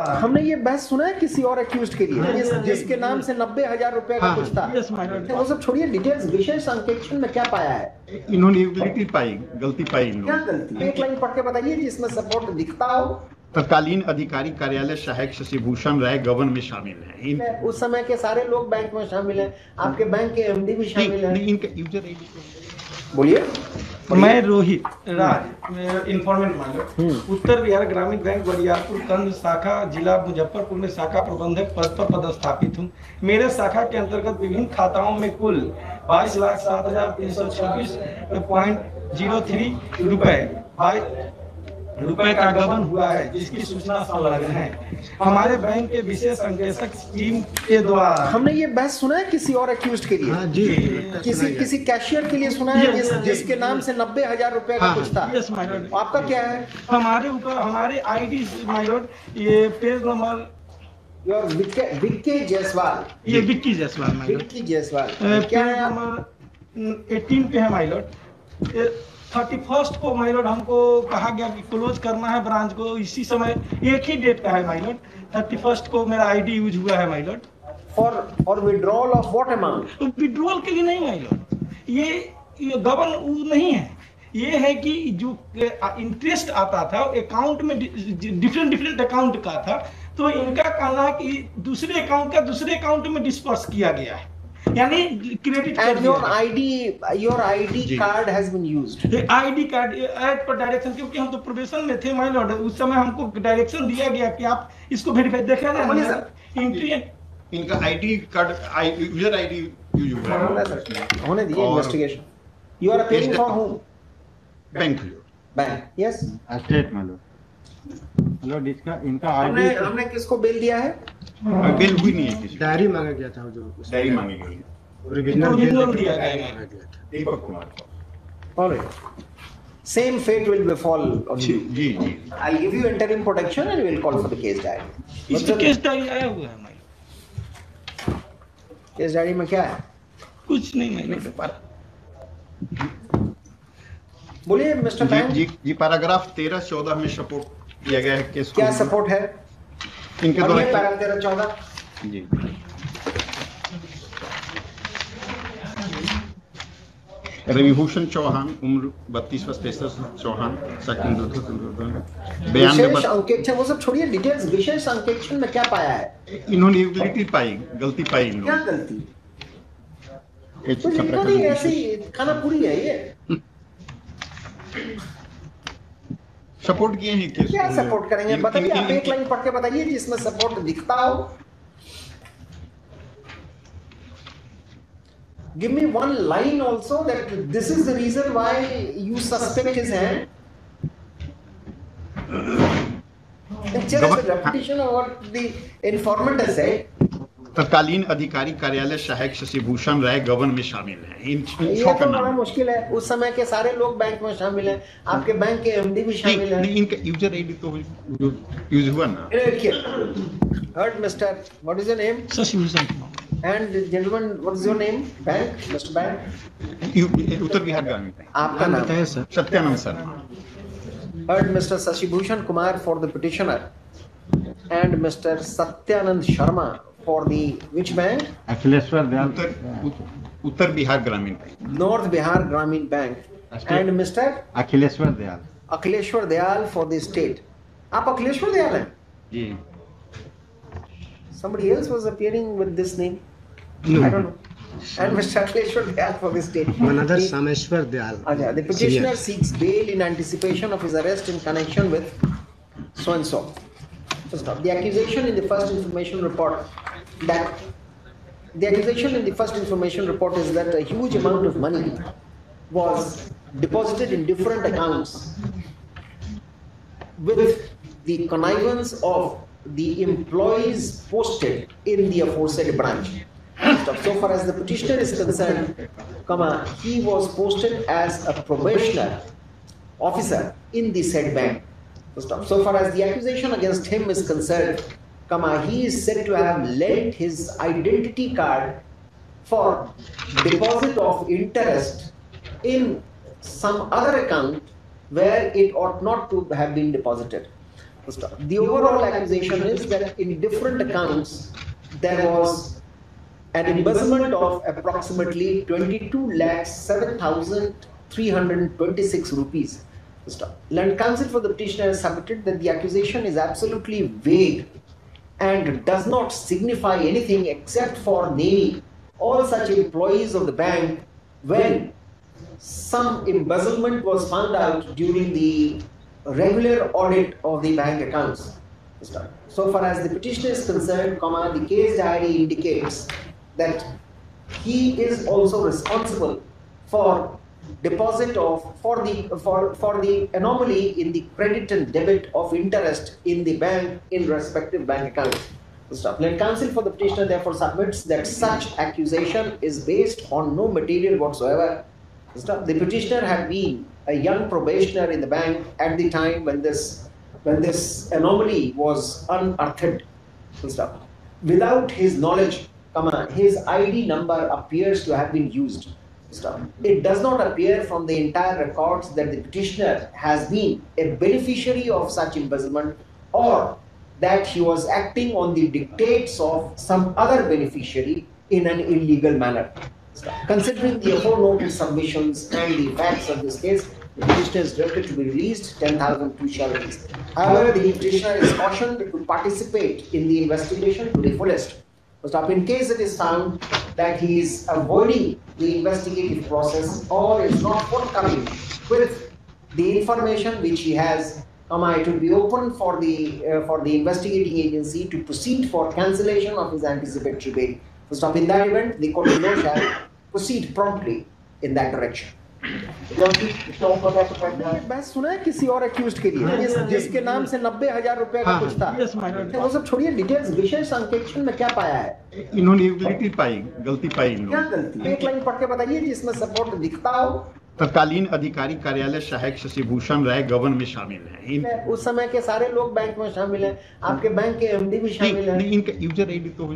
हमने ये बहस सुना है किसी और अक्यूज के लिए जिस, जिसके नाम से नब्बे हज़ार रुपए का हाँ, कुछ था. वो सब छोड़िए डिटेल्स विशेष संकेक्षण में क्या पाया है? इन्होंने गलती पाई गलती पाई क्या गलती? एक लाइन पढ़ के बताइए जिसमें सपोर्ट दिखता हो। तत्कालीन अधिकारी कार्यालय सहायक शशिभूषण राय गबन में शामिल है। इन, उस समय के सारे लोग बैंक में शामिल हैं। आपके बैंक के एमडी भी शामिल हैं। इनका यूज़र आईडी बोलिए। मैं रोहित राज इन्फॉर्मेंट मान लो उत्तर बिहार ग्रामीण बैंक बरियारपुर कंद शाखा जिला मुजफ्फरपुर में शाखा प्रबंधक पद पर पदस्थापित हूँ। मेरे शाखा के अंतर्गत विभिन्न खाताओं में कुल बाईस लाख सात हज़ार तीन सौ छब्बीस पॉइंट ज़ीरो थ्री रुपए बाईस रुपए का गबन हुआ है जिसकी सूचना संलग्न है। हमारे बैंक के विशेष अंकेशक टीम के द्वारा। हमने ये बहस सुना है किसी और अक्यूज के लिए? हाँ जी। किसी किसी कैशियर के लिए सुना है जिस, जिसके नाम से नब्बे हज़ार रुपए का हाँ, कुछ था. आपका क्या है? हमारे ऊपर हमारे आई डी लॉर्ड ये page number your Vicky Jaiswal ये विक्की जायसवाल विक्की जायसवाल क्या है? नंबर एटीन पे है माय लॉर्ड थर्टी फ़र्स्ट को माय लॉर्ड हमको कहा गया कि क्लोज करना है ब्रांच को। इसी समय एक ही डेट का है माय लॉर्ड थर्टी फ़र्स्ट को मेरा आईडी यूज़ हुआ है माय लॉर्ड फॉर और withdrawal of what amount withdrawal के लिए नहीं माय लॉर्ड ये ये गबन नहीं है। ये है कि जो इंटरेस्ट आता था अकाउंट में डिफरेंट डिफरेंट अकाउंट का था तो इनका कहना है कि दूसरे अकाउंट का दूसरे अकाउंट में डिस्पर्स किया गया है। यानी क्रेडिट कर and दिया your id your id जी। card has been used. ID card add पर डायरेक्शन क्योंकि हम तो प्रोबेशन में थे माय लॉर्ड उस समय हमको डायरेक्शन दिया गया कि आप इसको वेरीफाई देखा बोलिए ना एंट्री इनका ID card user ID use होने है होने investigation you are appearing for whom? Bank bank yes state में लो हेलो इसका इनका हमने आईडी हमने किसको बेल दिया है? बिल हुई नहीं है किसी डायरी मांगा गया था जो डायरी मांगी गई है। ओरिजिनल ओरिजिनल दिया गया। मांगा गया था। दीपक कुमार को। all right same fate will befall on जी you. जी जी। I'll give you interim protection and we'll call for the case diary. इसमें केस डायरी आया हुआ है केस डायरी में क्या है? कुछ नहीं माय लॉर्ड बोलिए मिस्टर जी जी जी पैराग्राफ तेरह चौदह में सपोर्ट किया गया है केस क्या सपोर्ट है? इनके द्वारा तेरह चौदह जी। रविभूषण चौहान उम्र बत्तीस वर्ष पैंसठ चौहान सेकंड बयान अंकेक्षण वो सब छोड़िए डिटेल्स विशेष अंकेक्षण में क्या पाया है? इन्होंने गलती पाई गलती पाई इन क्या गलती। तो ऐसे खाना पूरी है ये। सपोर्ट किए हैं केस क्या सपोर्ट करेंगे? बताइए आप एक लाइन पढ़ के बताइए जिसमें सपोर्ट दिखता हो। Give me one line also that this is the reason why you suspect his hand Just a repetition of what the informant has said. तत्कालीन अधिकारी कार्यालय सहायक शशिभूषण राय गबन में शामिल है इन ये छह का तो नाम मुश्किल है उस समय के सारे लोग बैंक में शामिल हैं आपके बैंक के एमडी भी नहीं शामिल हैं नहीं इनका यूज़र आईडी तो यूज़ हुआ ना Heard, Mr. What is your name? Shashi Bhushan Kumar And gentleman, what is your name? Bank, Mr. Uttar Bihar Gramin bank आपका नाम बताएँ sir Satyanand Sharma Heard, Mr. Sashi Bhushan Kumar for the petitioner, and Mr. Satyanand Sharma for the which bank? Akhileshwar Dayal उत्तर उत- Uttar Bihar Gramin Bank North Bihar Gramin Bank, and Mr. Akhileshwar Dayal Akhileshwar Dayal for the state. आप अखिलेश्वर दयाल हैं? जी Somebody else was appearing with this name. No. I don't know. And Mr. Akhileshwar Dayal for the state. Another The- Sameshwar Dayal. Acha, the petitioner Senior. seeks bail in anticipation of his arrest in connection with so and so. So stop. The accusation in the first information report that the accusation in the first information report is that a huge amount of money was deposited in different accounts with the connivance of the employees posted in the aforesaid branch. So far as the petitioner is concerned, comma, he was posted as a probationer officer in the said bank. So far as the accusation against him is concerned, he is said to have lent his identity card for deposit of interest in some other account where it ought not to have been deposited. The overall accusation is that in different accounts there was an embezzlement of approximately 22 lakhs 7,326 rupees. Land Council for the petitioner has submitted that the accusation is absolutely vague and does not signify anything except for naming all such employees of the bank when some embezzlement was found out during the regular audit of the bank accounts. So far as the petitioner is concerned, comma, the case diary indicates that he is also responsible for deposit of for the for for the anomaly in the credit and debit of interest in the bank in respective bank accounts. Land Council for the petitioner therefore submits that such accusation is based on no material whatsoever. Stop. The petitioner had been a young probationer in the bank at the time when this when this anomaly was unearthed. Stop. Without his knowledge, his ID number appears to have been used. Stop. It does not appear from the entire records that the petitioner has been a beneficiary of such embezzlement or that he was acting on the dictates of some other beneficiary in an illegal manner. Considering the aforementioned submissions and the facts of this case, the petitioner is directed to be released 10,000 to charities. However, the petitioner is cautioned to participate in the investigation to the fullest. Stop. In case it is found that he is avoiding the investigative process or is not forthcoming with the information which he has, comma, it will be open for the uh, for the investigating agency to proceed for cancellation of his anticipatory bail. So stop. In that event, the court below shall proceed promptly in that direction. सुना है किसी और accused के लिए जिस, जिसके नाम से नब्बे हज़ार रुपए का हाँ, कुछ था। my lord. वो सब छोड़िए डिटेल्स विशेष अंकेक्षण में क्या पाया है? इन्होंने गलती पाई गलती पाई क्या गलती एक लाइन पढ़ के बताइए जिसमें सपोर्ट दिखता हो। तत्कालीन अधिकारी कार्यालय सहायक शशि भूषण राय गबन में शामिल है। इन, उस समय के सारे लोग बैंक में शामिल हैं आपके बैंक के एमडी भी शामिल हैं। इनका यूज़र आईडी तो